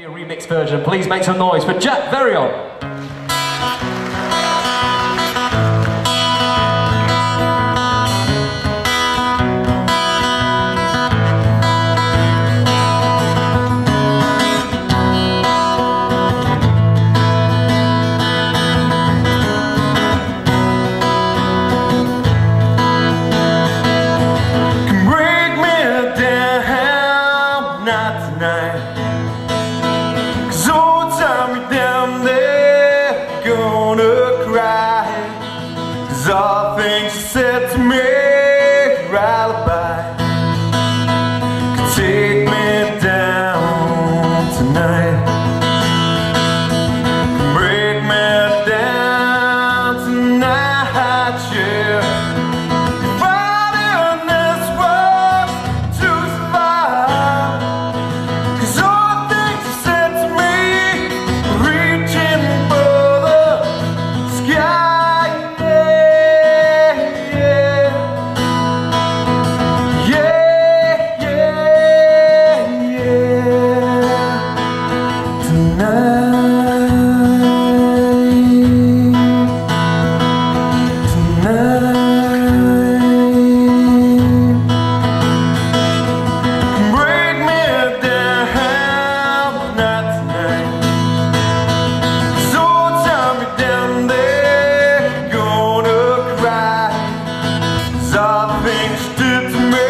A remix version, please make some noise for Jack Verion. not tonight Nothing stood me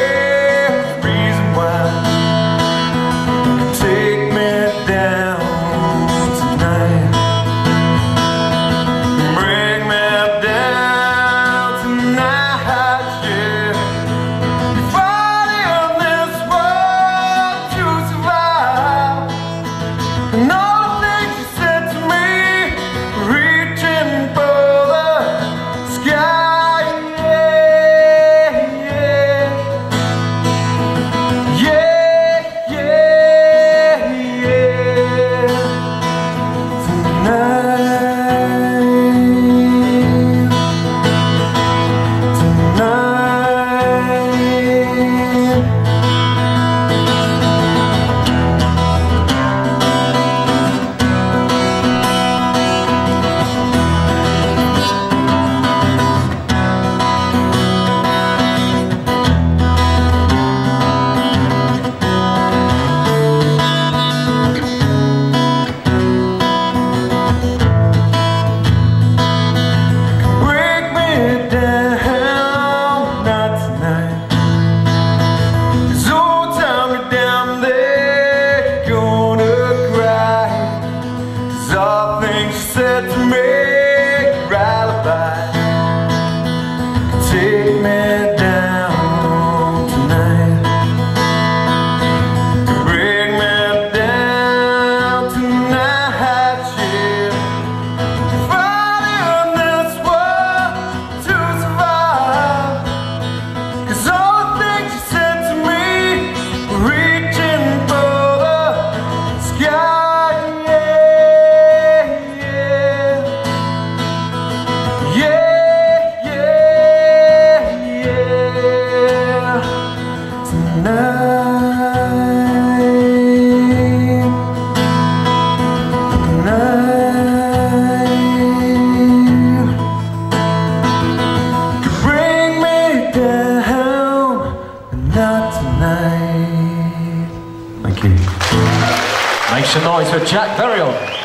tonight for Jack Berrion.